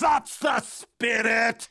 That's the spirit!